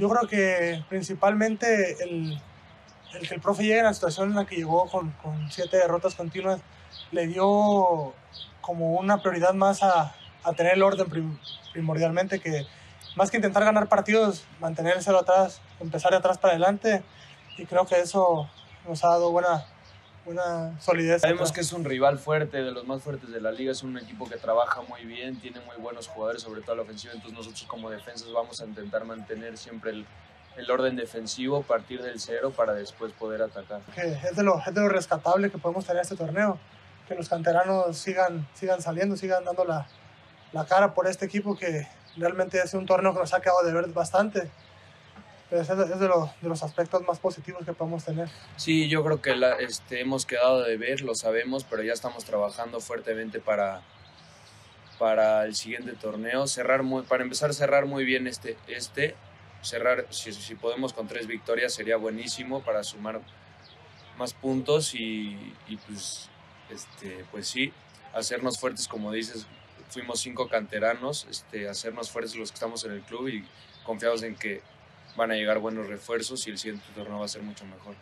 Yo creo que principalmente el, que el profe llegue en la situación en la que llegó con, con siete derrotas continuas le dio como una prioridad más a, a tener el orden prim- primordialmente que más que intentar ganar partidos, mantenérselo atrás, empezar de atrás para adelante. Y creo que eso nos ha dado buena, buena solidez. Sabemos que es un rival fuerte, de los más fuertes de la liga, es un equipo que trabaja muy bien, tiene muy buenos jugadores, sobre todo a la ofensiva, entonces nosotros como defensas vamos a intentar mantener siempre el, el orden defensivo, partir del cero para después poder atacar. que es de, lo, es de lo rescatable que podemos tener este torneo, que los canteranos sigan, sigan saliendo, sigan dando la, la cara por este equipo que realmente es un torneo que nos ha quedado de ver bastante. Pero es de, lo- de los aspectos más positivos que podemos tener. Sí, yo creo que este, hemos quedado de ver, lo sabemos, pero ya estamos trabajando fuertemente para, para el siguiente torneo. Cerrar muy, para empezar cerrar muy bien este, este cerrar, si, si podemos con tres victorias sería buenísimo para sumar más puntos y, y pues, este, pues sí, hacernos fuertes, como dices, fuimos cinco canteranos, este, hacernos fuertes los que estamos en el club y confiados en que van a llegar buenos refuerzos y el siguiente torneo va a ser mucho mejor.